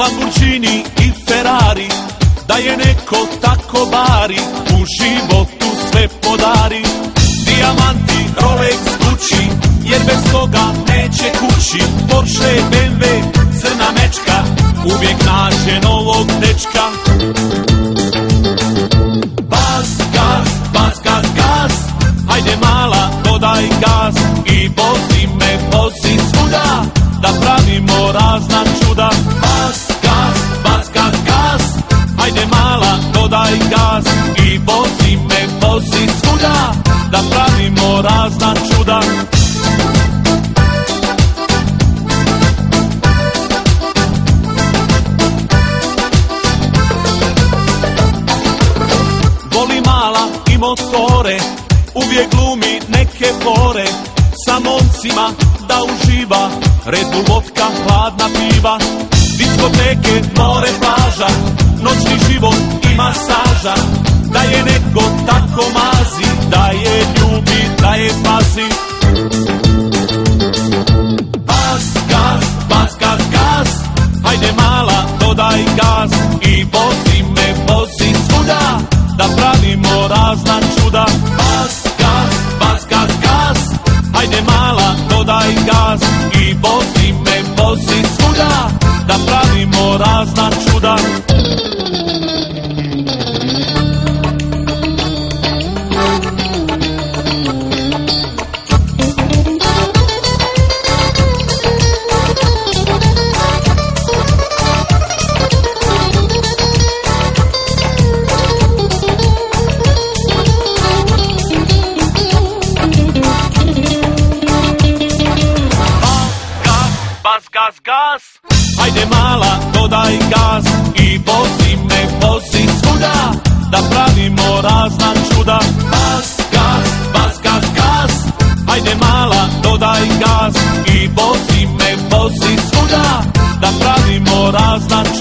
Lamborghini i Ferrari Da je neko tako bari U životu sve podari. Dijamanti, Rolex, Gucci Jer bez toga neće kući. Porsche, BMW, crna mečka Uvijek nađe novog dečka. Bas, gas, bas, gas, gas Hajde mala, dodaj gas. I vozi me, vozi svuda Da pravimo razna Mala, dodaj gas I vozi me, vozi svuda Da pravimo razna čuda. Voli mala i motore Uvijek glumi neke fore Sa momcima da uživa Red Bull, vodka, hladna piva Diskoteke, more, plaža Noćni život i masaža Da je neko tako gas, gas. Ajde mala, dodaj gas i vozi me, vozi svuda, da pravimo razna čuda. Bas, gas, bas, gas, gas, ajde mala, dodaj gas i vozi me, vozi svuda, da pravimo razna čuda.